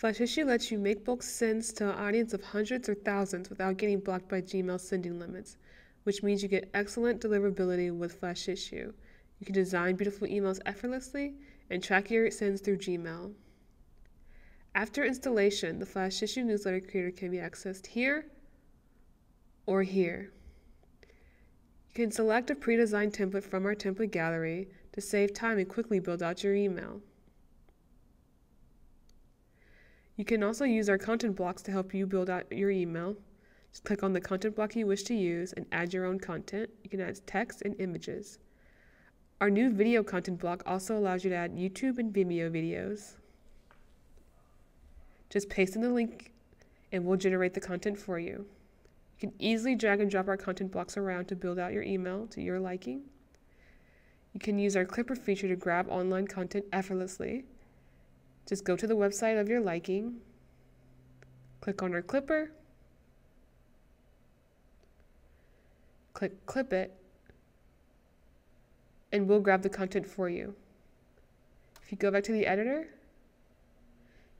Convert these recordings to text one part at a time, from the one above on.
FlashIssue lets you make bulk sends to an audience of hundreds or thousands without getting blocked by Gmail sending limits, which means you get excellent deliverability with FlashIssue. You can design beautiful emails effortlessly and track your sends through Gmail. After installation, the FlashIssue newsletter creator can be accessed here or here. You can select a pre-designed template from our template gallery to save time and quickly build out your email. You can also use our content blocks to help you build out your email. Just click on the content block you wish to use and add your own content. You can add text and images. Our new video content block also allows you to add YouTube and Vimeo videos. Just paste in the link and we'll generate the content for you. You can easily drag and drop our content blocks around to build out your email to your liking. You can use our Clipper feature to grab online content effortlessly. Just go to the website of your liking, click on our clipper, click clip it, and we'll grab the content for you. If you go back to the editor,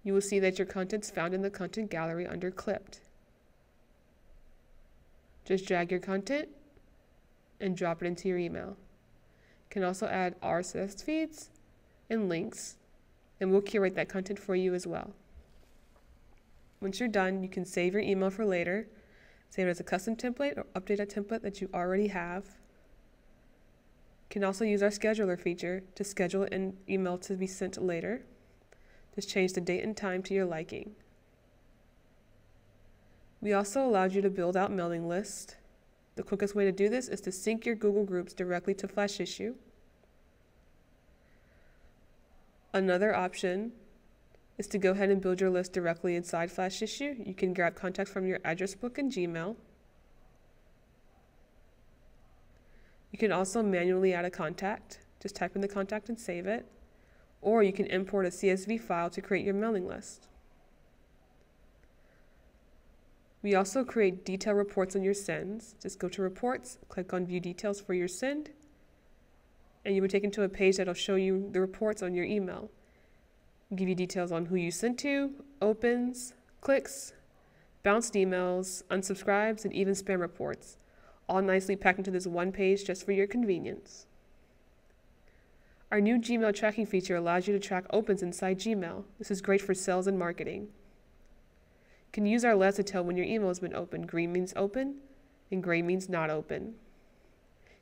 you will see that your content's found in the content gallery under clipped. Just drag your content and drop it into your email. You can also add RSS feeds and links and we'll curate that content for you as well. Once you're done, you can save your email for later, save it as a custom template or update a template that you already have. You can also use our scheduler feature to schedule an email to be sent later. Just change the date and time to your liking. We also allowed you to build out mailing lists. The quickest way to do this is to sync your Google Groups directly to FlashIssue. Another option is to go ahead and build your list directly inside FlashIssue. You can grab contacts from your address book in Gmail. You can also manually add a contact. Just type in the contact and save it. Or you can import a CSV file to create your mailing list. We also create detailed reports on your sends. Just go to Reports, click on View Details for your send, and you'll be taken to a page that'll show you the reports on your email. Give you details on who you sent to, opens, clicks, bounced emails, unsubscribes, and even spam reports, all nicely packed into this one page just for your convenience. Our new Gmail tracking feature allows you to track opens inside Gmail. This is great for sales and marketing. You can use our LEDs to tell when your email has been opened. Green means open, and gray means not open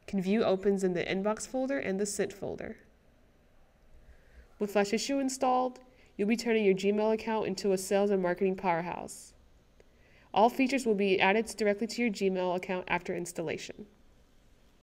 can view opens in the inbox folder and the sent folder. With FlashIssue installed, you'll be turning your Gmail account into a sales and marketing powerhouse. All features will be added directly to your Gmail account after installation.